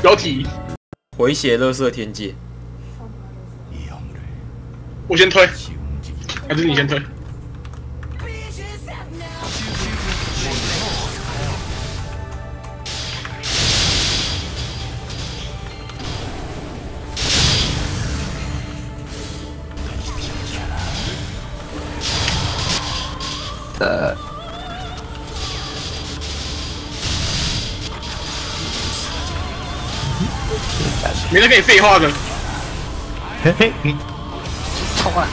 标题，回血乐色天界，我先推，还是你先推？呃，没人跟你废话的，嘿嘿，你冲啊！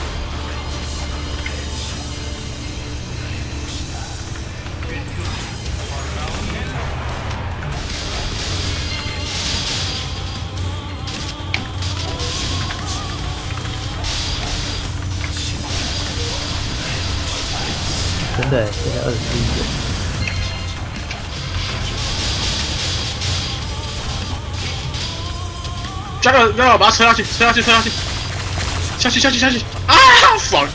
真的，现在二十一点。加个加个把它车下去，车下去，车下去，下去下去下去啊！爽！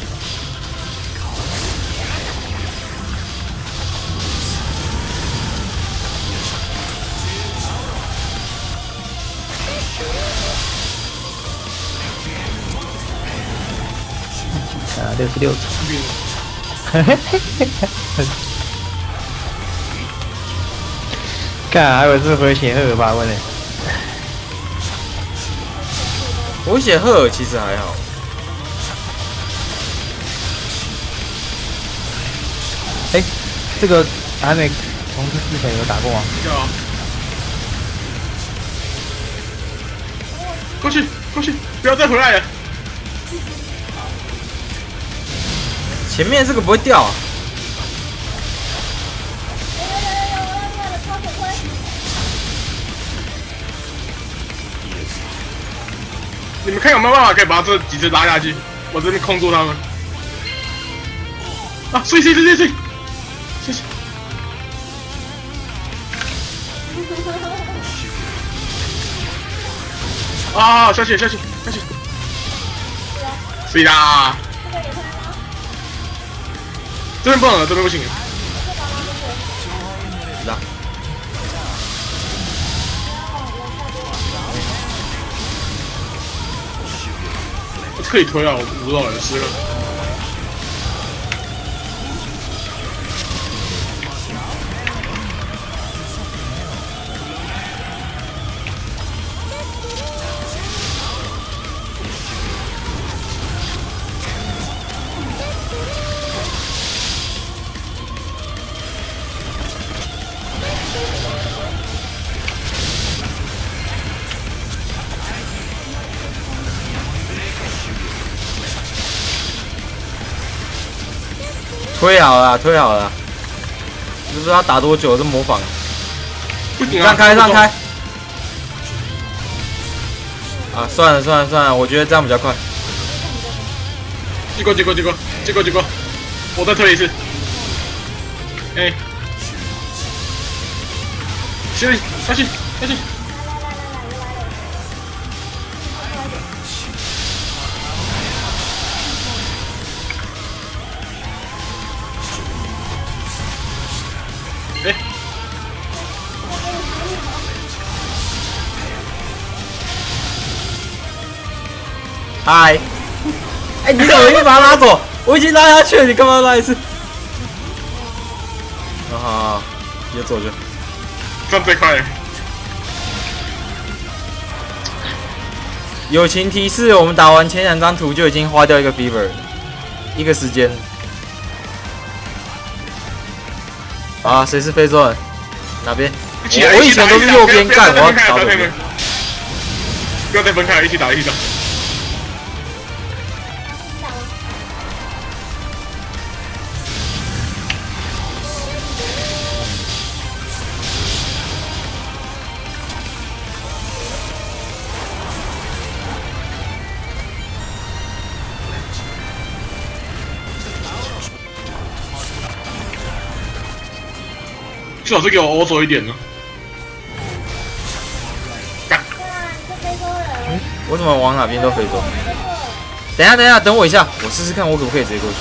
啊，六十六场。嘿嘿嘿嘿嘿！干，还以为是回血二吧？问嘞。回血赫尔其实还好。哎，这个还没重置之前有打过吗？有。过去，过去，不要再回来了。前面这个不会掉啊！你们看有没有办法可以把这几只拉下去？我这边控住他们。啊，睡睡睡睡睡，谢谢。啊，下去下去下去，睡啦！这边不能了，这边不行。知道。可以推啊，我不知道也是。推好了，推好了，不知道打多久？这模仿，让开让开。啊，算了算了算了，我觉得这样比较快。结果结果结果结果结果，我再推一次。哎，行，下去下去。哎，嗨，哎，你怎么又把他拉走？我已经拉下去了，你干嘛拉一次？啊哈，别走就，这样最快。友情提示：我们打完前两张图就已经花掉一个 fever，一个时间。啊，谁是非洲人？哪边？我我以前都是右边干，我要打左边。不要再分开，一起打，一起打。最好是给我欧洲一点呢。干！我怎么往哪边都非洲？等一下，等一下，等我一下，我试试看，我可不可以直接过去？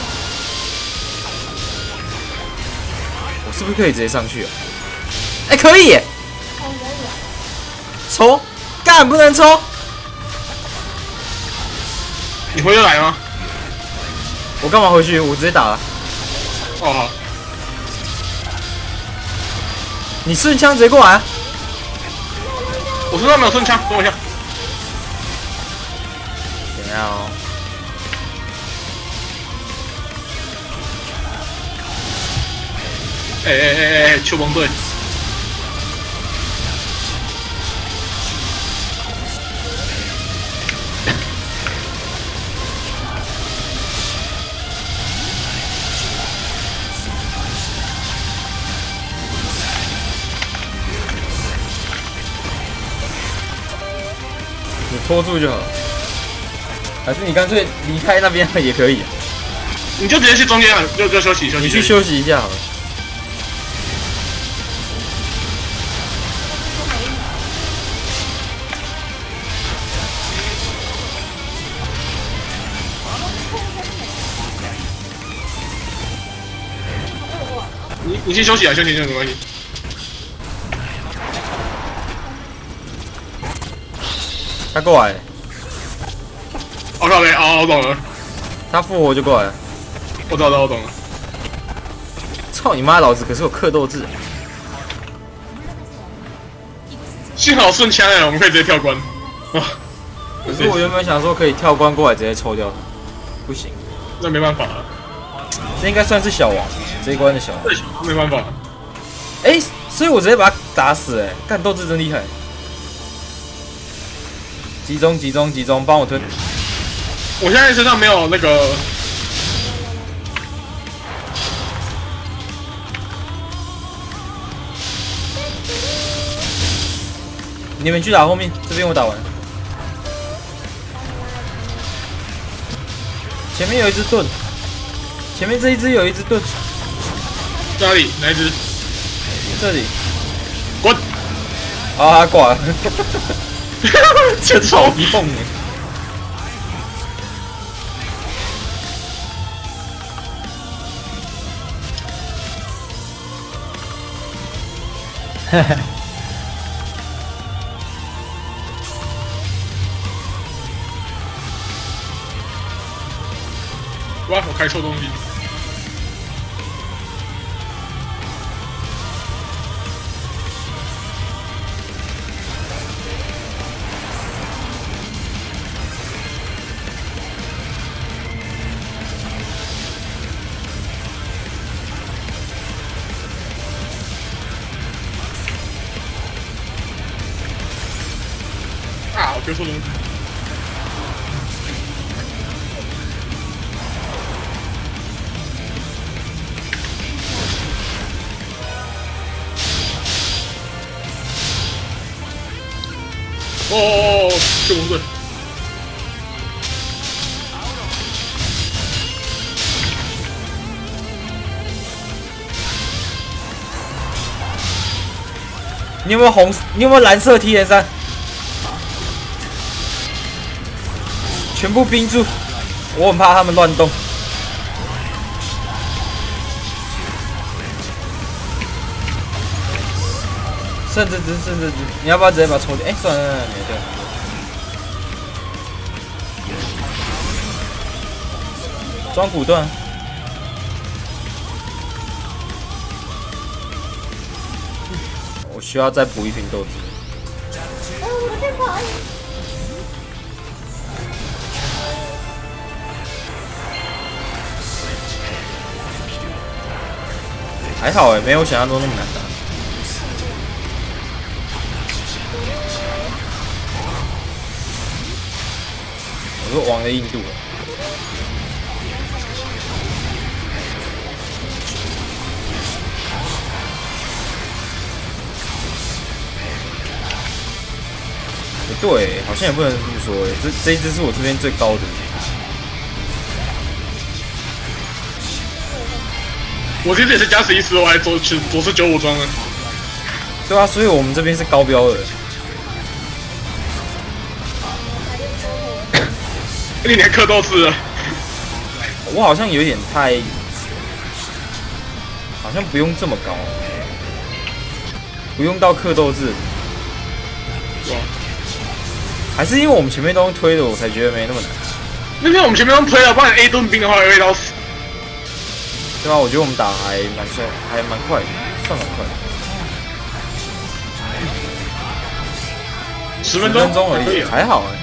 我是不是可以直接上去啊？哎，可以！超抽，干不能抽。你回得来吗？我干嘛回去？我直接打了。哦好，你顺枪直接过来啊。我身上没有顺枪，等我一下。等一下哦。哎哎哎哎，秋崩队，拖住就好。还是你干脆离开那边也可以，你就直接去中间啊，就就休息休息。你去休息一下好了。你你先休息啊，休息就没关系。他过来，我靠呗，哦，我懂了，他复活就过来了。我知道，我懂了。操你妈！老子可是有克斗志。幸好顺枪哎，我们可以直接跳关。啊，可是我原本想说可以跳关过来直接抽掉他，不行，那没办法了，这应该算是小王这一关的小王。这没办法。哎、所以我直接把他打死哎、干斗志真厉害。集中集中集中，帮我推。我现在身上没有那个，你们去打后面，这边我打完。前面有一只盾，前面这一只有一只盾，在哪里？哪一只？这里。滚！啊，他挂了，欠抽。一蹦你。嘿嘿，哇，我开错东西。啊！我丢错东西。哦哦哦，救不对。你有没有红？你有没有蓝色 T N 三？全部冰住，我很怕他们乱动。甚至之，甚至之，你要不要直接把抽掉？哎、算了，算了，没掉。装骨盾。我需要再补一瓶豆汁。还好哎、没有想象中那么难打。我说王的硬度。不对，好像也不能这么说哎，这这一只是我这边最高的。我其实也是加十一十，我还左左左是九五装的。对啊，所以我们这边是高标的。你连克斗士了，我好像有点太，好像不用这么高，不用到克斗志。还是因为我们前面都用推的，我才觉得没那么难，那天我们前面都推了，不然 A 盾兵的话会到死。对吧？我觉得我们打还蛮帅，还蛮快的，算蛮快的，十分钟而已。还好哎。